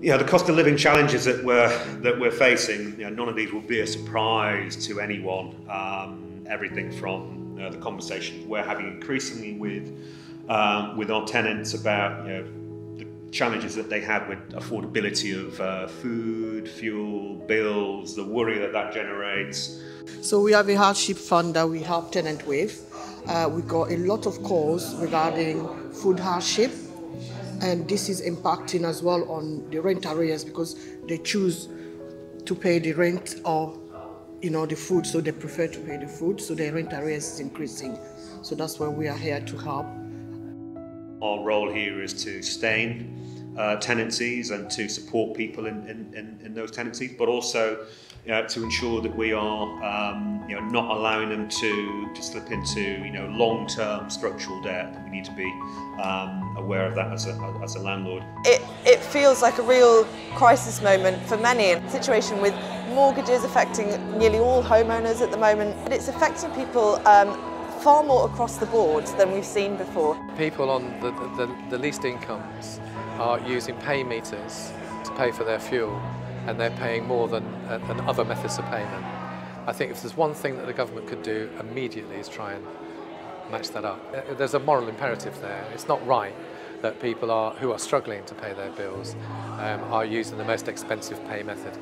you know, the cost of living challenges that we're that we're facing, you know, none of these will be a surprise to anyone. Um, everything from the conversations we're having increasingly with um, with our tenants about you know the challenges that they have with affordability of uh, food, fuel, bills, the worry that that generates. So we have a hardship fund that we help tenant with. Uh, we got a lot of calls regarding food hardship and this is impacting as well on the rent arrears because they choose to pay the rent or you know the food so they prefer to pay the food so their rent arrears is increasing. So that's why we are here to help. Our role here is to sustain uh, tenancies and to support people in, in, in, those tenancies but also uh, to ensure that we are um, you know, not allowing them to, to slip into you know, long-term structural debt. We need to be um, aware of that as a, as a landlord. It, it feels like a real crisis moment for many, a situation with mortgages affecting nearly all homeowners at the moment. But it's affecting people um, far more across the board than we've seen before. People on the, the, the least incomes are using pay meters to pay for their fuel and they're paying more than, uh, than other methods of payment. I think if there's one thing that the government could do immediately is try and match that up. Uh, there's a moral imperative there. It's not right that people are, who are struggling to pay their bills um, are using the most expensive pay method.